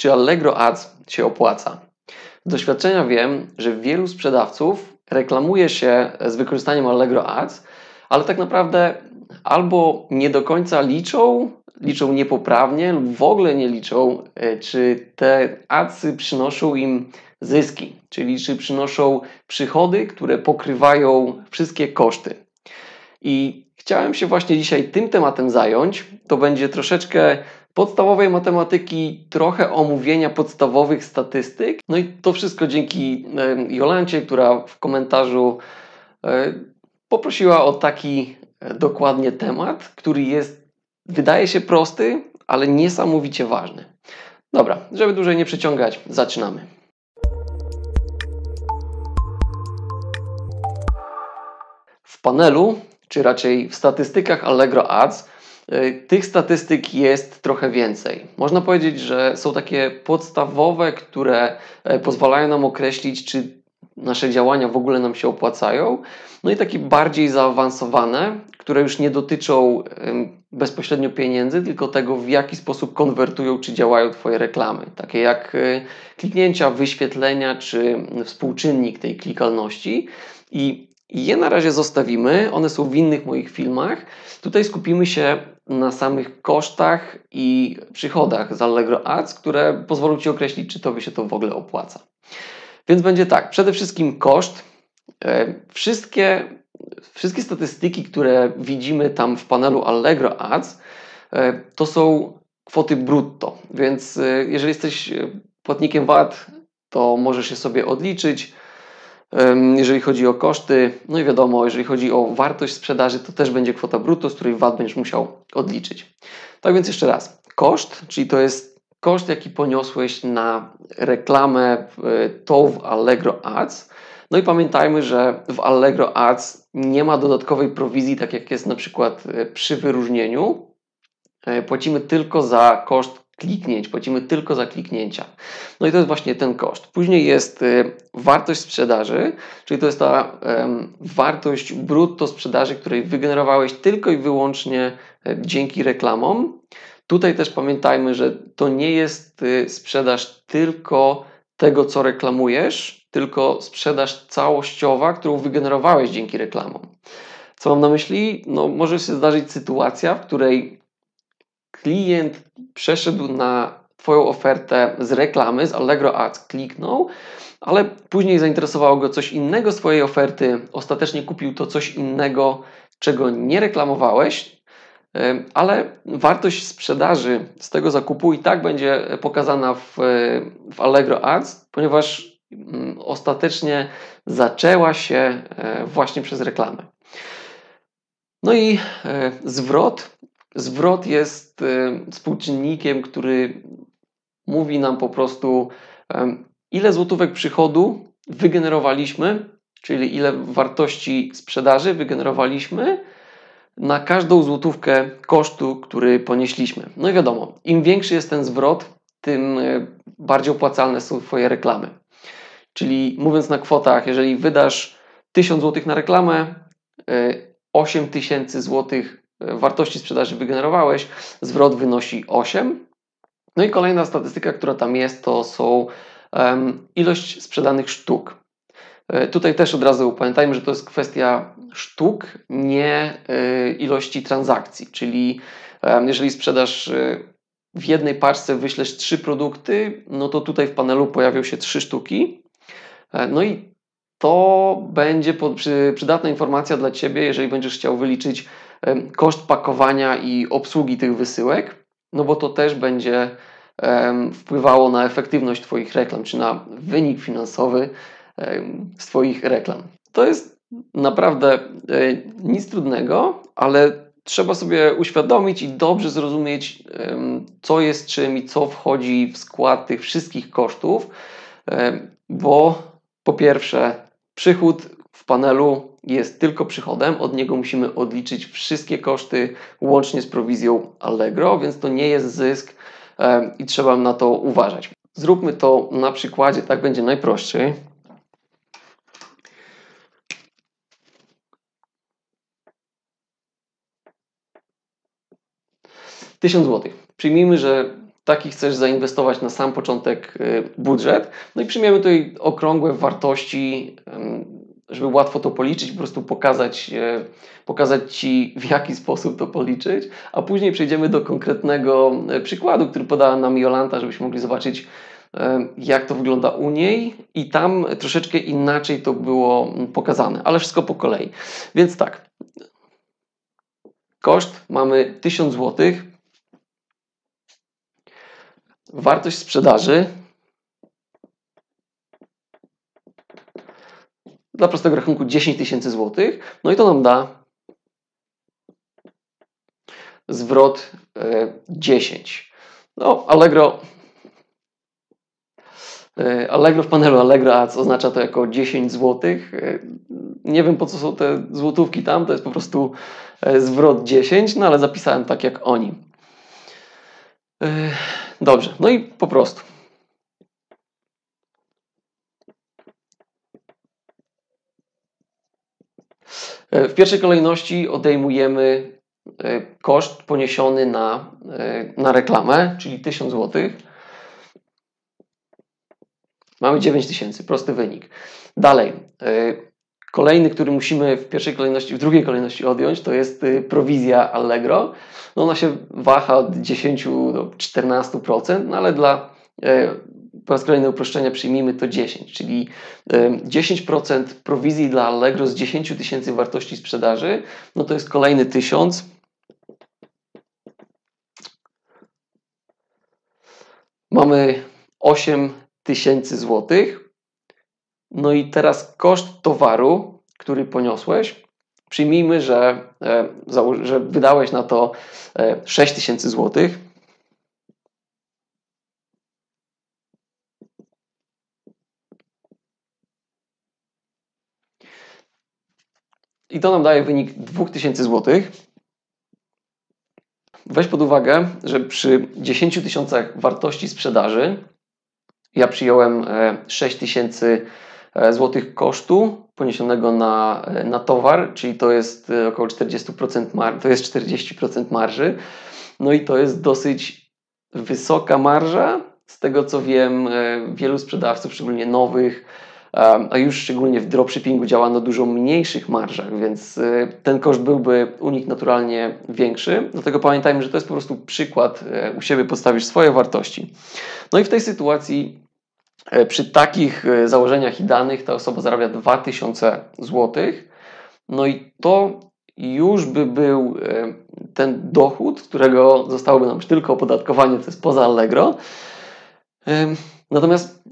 czy Allegro Ads się opłaca? Z doświadczenia wiem, że wielu sprzedawców reklamuje się z wykorzystaniem Allegro Ads, ale tak naprawdę albo nie do końca liczą, liczą niepoprawnie lub w ogóle nie liczą, e, czy te adsy przynoszą im zyski, czyli czy przynoszą przychody, które pokrywają wszystkie koszty. I chciałem się właśnie dzisiaj tym tematem zająć. To będzie troszeczkę podstawowej matematyki, trochę omówienia podstawowych statystyk. No i to wszystko dzięki Jolancie, która w komentarzu e, poprosiła o taki e, dokładnie temat, który jest, wydaje się prosty, ale niesamowicie ważny. Dobra, żeby dłużej nie przeciągać, zaczynamy. W panelu, czy raczej w statystykach Allegro Ads, tych statystyk jest trochę więcej. Można powiedzieć, że są takie podstawowe, które e, pozwalają nam określić, czy nasze działania w ogóle nam się opłacają. No i takie bardziej zaawansowane, które już nie dotyczą bezpośrednio pieniędzy, tylko tego, w jaki sposób konwertują czy działają Twoje reklamy. Takie jak e, kliknięcia, wyświetlenia czy współczynnik tej klikalności. I je na razie zostawimy, one są w innych moich filmach. Tutaj skupimy się na samych kosztach i przychodach z Allegro Ads, które pozwolą Ci określić, czy Tobie się to w ogóle opłaca. Więc będzie tak, przede wszystkim koszt. E, wszystkie, wszystkie statystyki, które widzimy tam w panelu Allegro Ads, e, to są kwoty brutto. Więc e, jeżeli jesteś płatnikiem VAT, to możesz je sobie odliczyć jeżeli chodzi o koszty. No i wiadomo, jeżeli chodzi o wartość sprzedaży, to też będzie kwota brutto, z której VAT będziesz musiał odliczyć. Tak więc jeszcze raz, koszt, czyli to jest koszt, jaki poniosłeś na reklamę to w Allegro Ads. No i pamiętajmy, że w Allegro Ads nie ma dodatkowej prowizji, tak jak jest na przykład e, przy wyróżnieniu. E, płacimy tylko za koszt kliknięć, płacimy tylko za kliknięcia. No i to jest właśnie ten koszt. Później jest y, wartość sprzedaży, czyli to jest ta wartość brutto sprzedaży, której wygenerowałeś tylko i wyłącznie e, dzięki reklamom. Tutaj też pamiętajmy, że to nie jest y, sprzedaż tylko tego, co reklamujesz, tylko sprzedaż całościowa, którą wygenerowałeś dzięki reklamom. Co mam na myśli? No, może się zdarzyć sytuacja, w której klient przeszedł na Twoją ofertę z reklamy, z Allegro Ads, kliknął, ale później zainteresowało go coś innego z Twojej oferty, ostatecznie kupił to coś innego, czego nie reklamowałeś, ale wartość sprzedaży z tego zakupu i tak będzie pokazana w, w Allegro Ads, ponieważ mm, ostatecznie zaczęła się e, właśnie przez reklamę. No i e, zwrot Zwrot jest y, współczynnikiem, który mówi nam po prostu, ile złotówek przychodu wygenerowaliśmy, czyli ile wartości sprzedaży wygenerowaliśmy na każdą złotówkę kosztu, który ponieśliśmy. No i wiadomo, im większy jest ten zwrot, tym y, bardziej opłacalne są Twoje reklamy. Czyli mówiąc na kwotach, jeżeli wydasz 1000 zł na reklamę, 8000 y, zł wartości sprzedaży wygenerowałeś, zwrot wynosi 8. No i kolejna statystyka, która tam jest, to są um, ilość sprzedanych sztuk. E, tutaj też od razu pamiętajmy, że to jest kwestia sztuk, nie y, ilości transakcji. Czyli jeżeli sprzedasz y, w jednej paczce wyślesz trzy produkty, no to tutaj w panelu pojawią się trzy sztuki. No i to będzie przydatna informacja dla Ciebie, jeżeli będziesz chciał wyliczyć koszt pakowania i obsługi tych wysyłek, no bo to też będzie wpływało na efektywność Twoich reklam, czy na wynik finansowy z Twoich reklam. To jest naprawdę e, nic trudnego, ale trzeba sobie uświadomić i dobrze zrozumieć, co jest czym i co wchodzi w skład tych wszystkich kosztów, bo po pierwsze, przychód w panelu jest tylko przychodem, od niego musimy odliczyć wszystkie koszty łącznie z prowizją Allegro, więc to nie jest zysk i trzeba na to uważać. Zróbmy to na przykładzie, tak będzie najprościej. Tysiąc złotych. Przyjmijmy, że taki chcesz zainwestować na sam początek budżet. No i przyjmiemy tutaj okrągłe wartości, żeby łatwo to policzyć, po prostu pokazać, pokazać Ci, w jaki sposób to policzyć, a później przejdziemy do konkretnego przykładu, który podała nam Jolanta, żebyśmy mogli zobaczyć, jak to wygląda u niej i tam troszeczkę inaczej to było pokazane, ale wszystko po kolei. Więc tak, koszt mamy 1000 zł, wartość sprzedaży dla prostego rachunku 10 tysięcy złotych, no i to nam da zwrot 10. E, no, Allegro E, Allegro w panelu Allegro Ads oznacza to jako 10 zł. E, nie wiem po co są te złotówki tam, to jest po prostu zwrot 10, no ale zapisałem tak jak oni. Dobrze, no i po prostu. W pierwszej kolejności odejmujemy koszt poniesiony na, na reklamę, czyli 1000 zł. Mamy 9 tysięcy, prosty wynik. Dalej, e, kolejny, który musimy w pierwszej kolejności, w drugiej kolejności odjąć, to jest e, prowizja Allegro. No ona się waha od 10 do 14%, no ale dla e, po raz kolejny uproszczenia przyjmijmy to 10, czyli 10% prowizji dla Allegro z 10 tysięcy wartości sprzedaży, no to jest kolejny 1000. Mamy 8 tysięcy złotych. No i teraz koszt towaru, który poniosłeś, przyjmijmy, że, że wydałeś na to 6 e, tysięcy złotych. I to nam daje wynik 2000 złotych. Weź pod uwagę, że przy 10 tysiącach wartości sprzedaży ja przyjąłem 6 e, tysięcy e, złotych kosztu poniesionego na, e, na towar, czyli to jest około 40% mar- to jest 40% marży. No i to jest dosyć wysoka marża. Z tego co wiem, wielu sprzedawców, szczególnie nowych, a już szczególnie w dropshippingu działa na dużo mniejszych marżach, więc ten koszt byłby u nich naturalnie większy. Dlatego pamiętajmy, że to jest po prostu przykład. U siebie postawisz swoje wartości. No i w tej sytuacji e, przy takich e, założeniach i danych ta osoba zarabia 2000 zł. No i to już by był e, ten dochód, którego zostałoby nam tylko opodatkowanie, to jest poza Allegro. Natomiast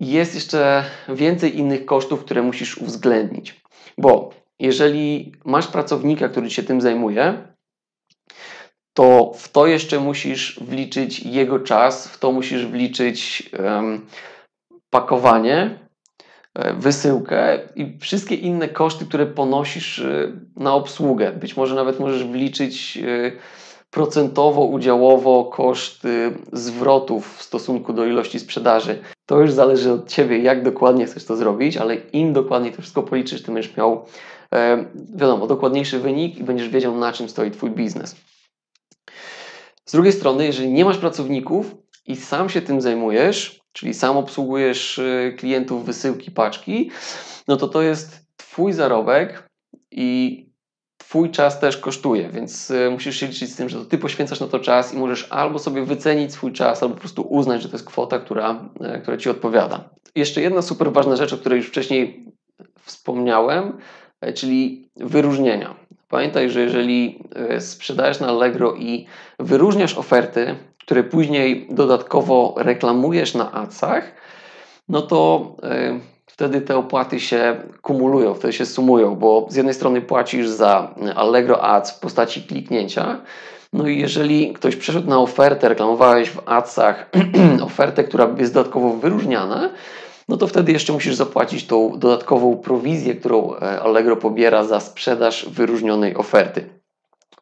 jest jeszcze więcej innych kosztów, które musisz uwzględnić. Bo jeżeli masz pracownika, który się tym zajmuje, to w to jeszcze musisz wliczyć jego czas, w to musisz wliczyć um, pakowanie, e, wysyłkę i wszystkie inne koszty, które ponosisz e, na obsługę. Być może nawet możesz wliczyć e, procentowo, udziałowo koszty zwrotów w stosunku do ilości sprzedaży. To już zależy od Ciebie, jak dokładnie chcesz to zrobić, ale im dokładniej to wszystko policzysz, tym będziesz miał, wiadomo, dokładniejszy wynik i będziesz wiedział, na czym stoi Twój biznes. Z drugiej strony, jeżeli nie masz pracowników i sam się tym zajmujesz, czyli sam obsługujesz y, klientów wysyłki paczki, no to to jest Twój zarobek i Twój czas też kosztuje, więc y, musisz się liczyć z tym, że to Ty poświęcasz na to czas i możesz albo sobie wycenić swój czas, albo po prostu uznać, że to jest kwota, która, y, która Ci odpowiada. Jeszcze jedna super ważna rzecz, o której już wcześniej wspomniałem, czyli wyróżnienia. Pamiętaj, że jeżeli sprzedajesz na Allegro i wyróżniasz oferty, które później dodatkowo reklamujesz na adsach, no to wtedy te opłaty się kumulują, wtedy się sumują, bo z jednej strony płacisz za Allegro Ads w postaci kliknięcia, no i jeżeli ktoś przeszedł na ofertę, reklamowałeś w adsach ofertę, która jest dodatkowo wyróżniana, no to wtedy jeszcze musisz zapłacić tą dodatkową prowizję, którą e, Allegro pobiera za sprzedaż wyróżnionej oferty.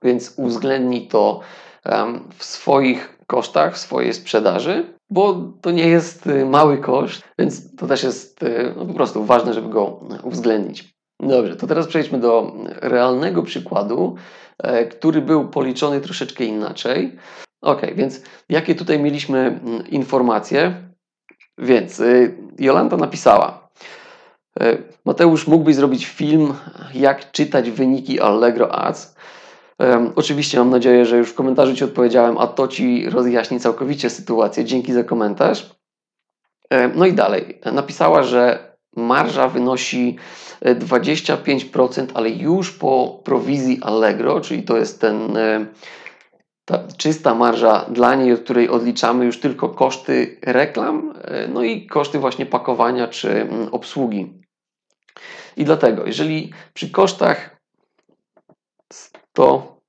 Więc uwzględnij to w swoich kosztach, swojej sprzedaży, bo to nie jest y, mały koszt, więc to też jest y, no, po prostu ważne, żeby go uwzględnić. Dobrze, to teraz przejdźmy do realnego przykładu, e, który był policzony troszeczkę inaczej. Ok, więc jakie tutaj mieliśmy mm, informacje? Więc y, Jolanta napisała. Y, Mateusz, mógłbyś zrobić film, jak czytać wyniki Allegro Ads. Um, oczywiście mam nadzieję, że już w komentarzu Ci odpowiedziałem, a to Ci rozjaśni całkowicie sytuację. Dzięki za komentarz. Um, no i dalej. Napisała, że marża wynosi 25%, ale już po prowizji Allegro, czyli to jest ten ta czysta marża dla niej, od której odliczamy już tylko koszty reklam, e, no i koszty właśnie pakowania czy obsługi. I dlatego, jeżeli przy kosztach 100,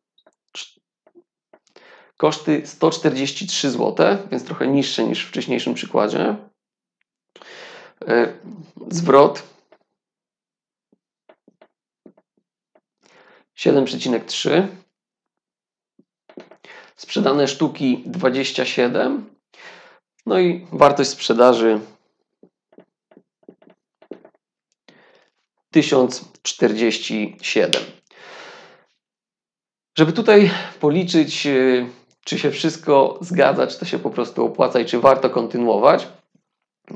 koszty 143 zł, więc trochę niższe niż w wcześniejszym przykładzie, e, zwrot 7,3 sprzedane sztuki 27, no i wartość sprzedaży 1047. Żeby tutaj policzyć, y, czy się wszystko zgadza, czy to się po prostu opłaca i czy warto kontynuować, y,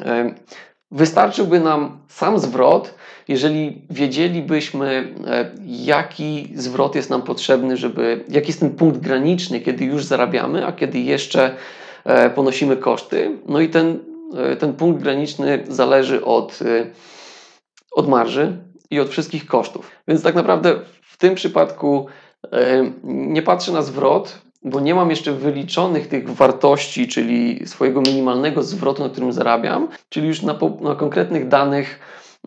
wystarczyłby nam sam zwrot, jeżeli wiedzielibyśmy, e, jaki zwrot jest nam potrzebny, żeby, jaki jest ten punkt graniczny, kiedy już zarabiamy, a kiedy jeszcze ponosimy koszty. No i ten, ten punkt graniczny zależy od, od marży i od wszystkich kosztów. Więc tak naprawdę w tym przypadku nie patrzę na zwrot, bo nie mam jeszcze wyliczonych tych wartości, czyli swojego minimalnego zwrotu, na którym zarabiam, czyli już na, na konkretnych danych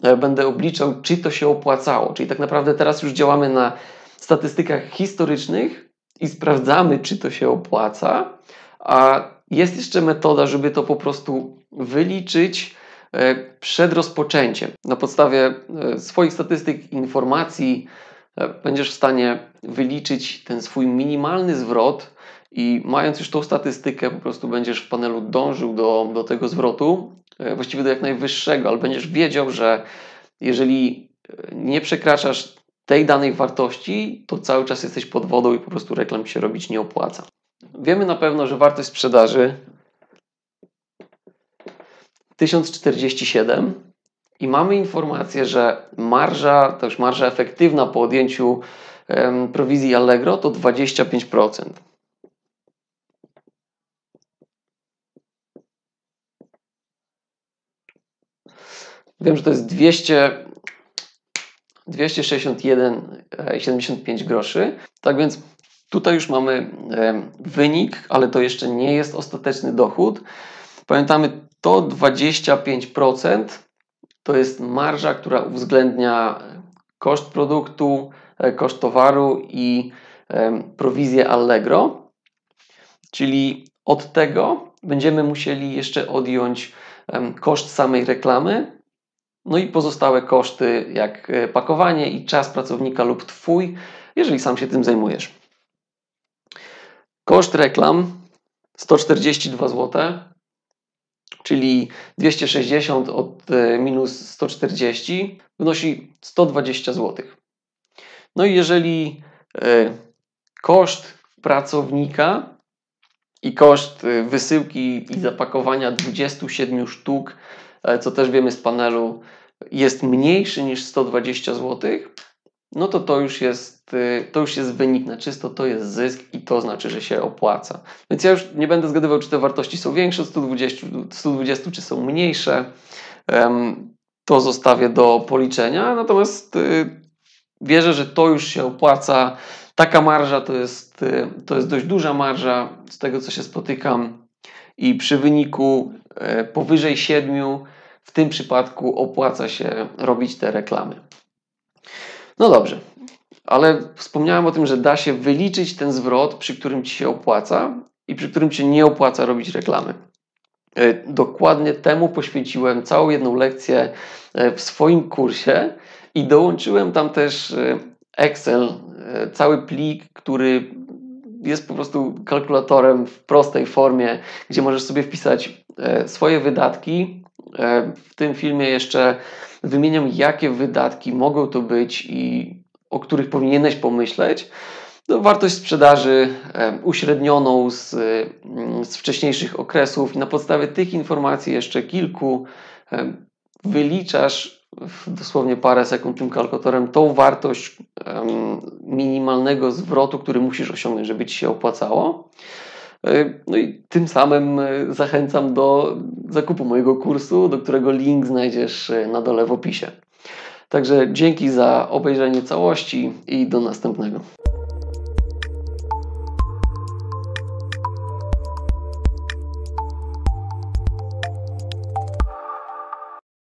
E, będę obliczał, czy to się opłacało. Czyli tak naprawdę teraz już działamy na statystykach historycznych i sprawdzamy, czy to się opłaca. A jest jeszcze metoda, żeby to po prostu wyliczyć e, przed rozpoczęciem. Na podstawie e, swoich statystyk, informacji będziesz w stanie wyliczyć ten swój minimalny zwrot i mając już tą statystykę, po prostu będziesz w panelu dążył do, do tego zwrotu E, właściwie do jak najwyższego, ale będziesz wiedział, że jeżeli e, nie przekraczasz tej danej wartości, to cały czas jesteś pod wodą i po prostu reklam się robić nie opłaca. Wiemy na pewno, że wartość sprzedaży 1047 i mamy informację, że marża, to już marża efektywna po odjęciu prowizji Allegro to 25%. Wiem, że to jest 200, 261,75 groszy. Tak więc tutaj już mamy wynik, ale to jeszcze nie jest ostateczny dochód. Pamiętamy, to 25% to jest marża, która uwzględnia koszt produktu, e, koszt towaru i prowizję Allegro. Czyli od tego będziemy musieli jeszcze odjąć koszt samej reklamy no i pozostałe koszty, jak e, pakowanie i czas pracownika lub Twój, jeżeli sam się tym zajmujesz. Koszt reklam 142 zł, czyli 260 od e, minus 140 wynosi 120 zł. No i jeżeli e, koszt pracownika i koszt wysyłki i zapakowania 27 sztuk co też wiemy z panelu, jest mniejszy niż 120 zł, no to to już jest, y, to już jest wynik na czysto, to jest zysk i to znaczy, że się opłaca. Więc ja już nie będę zgadywał, czy te wartości są większe od 120, 120 czy są mniejsze. To zostawię do policzenia, natomiast y, wierzę, że to już się opłaca. Taka marża to jest, y, to jest dość duża marża z tego, co się spotykam i przy wyniku e, powyżej 7 w tym przypadku opłaca się robić te reklamy. No dobrze, ale wspomniałem o tym, że da się wyliczyć ten zwrot, przy którym ci się opłaca i przy którym ci nie opłaca robić reklamy. E, dokładnie temu poświęciłem całą jedną lekcję e, w swoim kursie i dołączyłem tam też Excel, cały plik, który jest po prostu kalkulatorem w prostej formie, gdzie możesz sobie wpisać e, swoje wydatki. E, w tym filmie jeszcze wymieniam, jakie wydatki mogą to być i o których powinieneś pomyśleć. no, wartość sprzedaży uśrednioną z, mm, z wcześniejszych okresów i na podstawie tych informacji jeszcze kilku wyliczasz w dosłownie parę sekund tym kalkulatorem tą wartość minimalnego zwrotu, który musisz osiągnąć, żeby ci się opłacało. E, no i tym samym e, zachęcam do zakupu mojego kursu, do którego link znajdziesz e, na dole w opisie. Także dzięki za obejrzenie całości i do następnego.